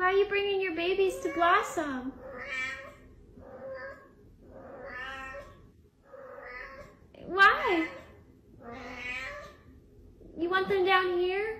Why are you bringing your babies to Blossom? Why? You want them down here?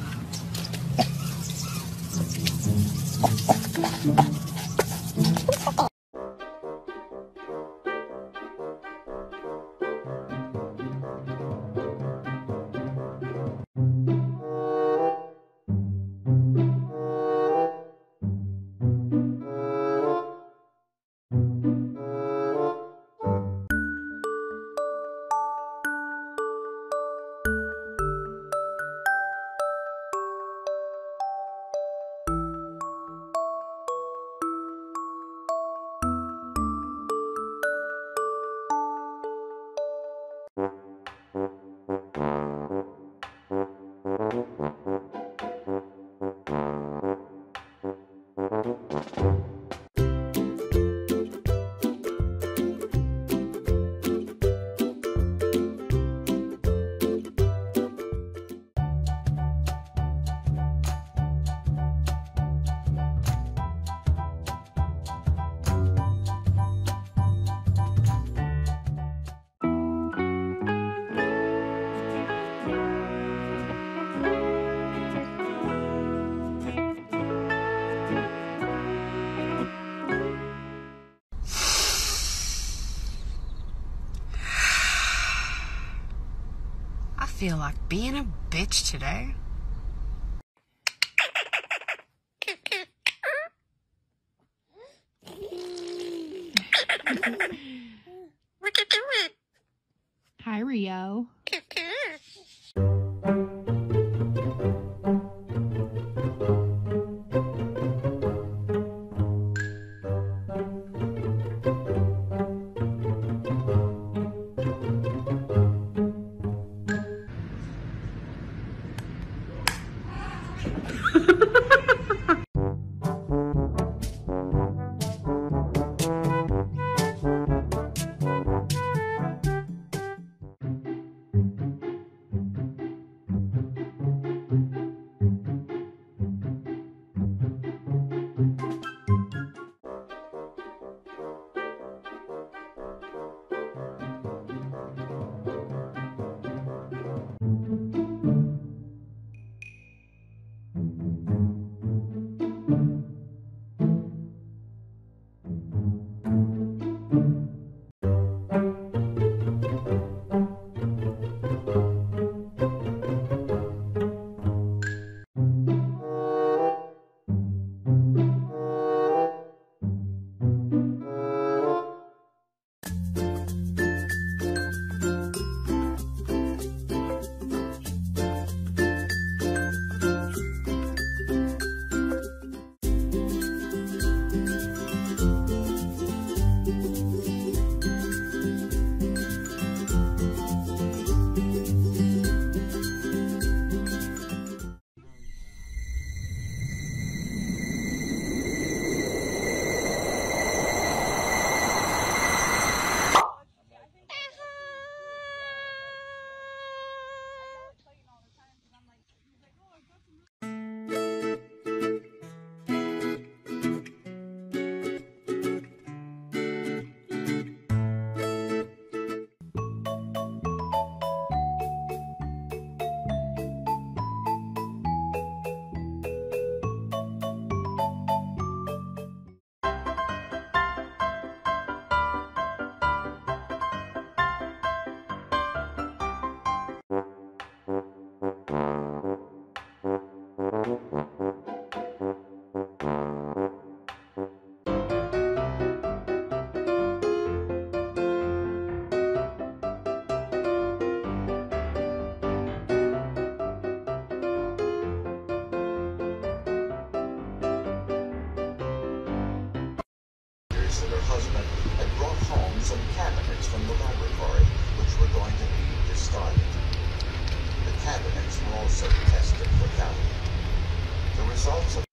feel like being a bitch today. Hi, Rio. some cabinets from the laboratory which were going to be discarded. The cabinets were also tested for value. The results of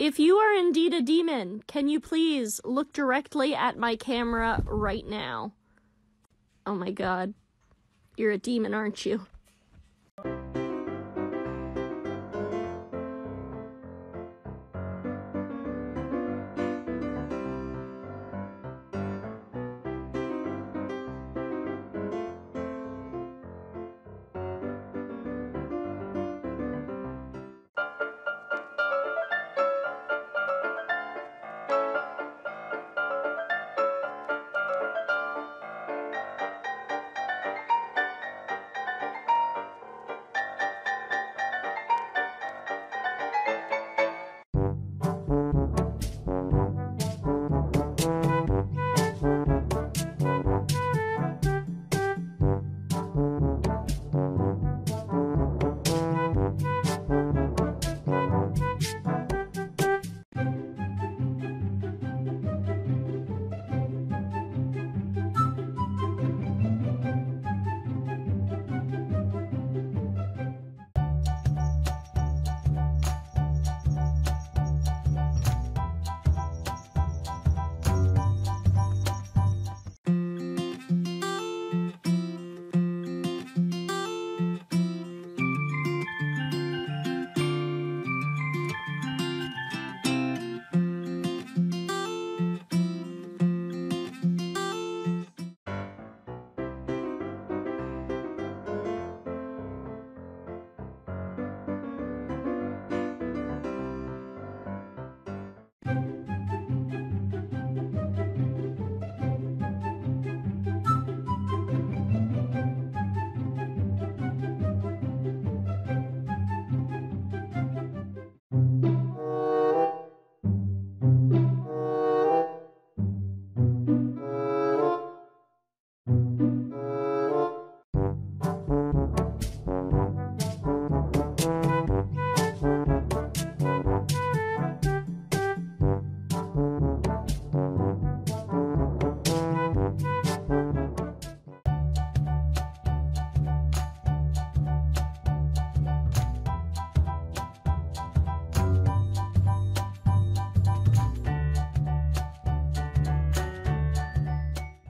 If you are indeed a demon, can you please look directly at my camera right now? Oh my god. You're a demon, aren't you?